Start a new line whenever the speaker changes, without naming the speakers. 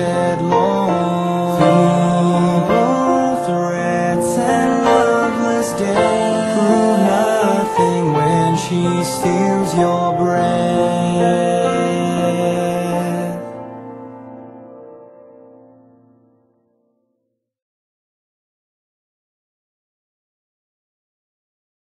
shed long Feeble threats and loveless days. Through nothing when she steals your breath.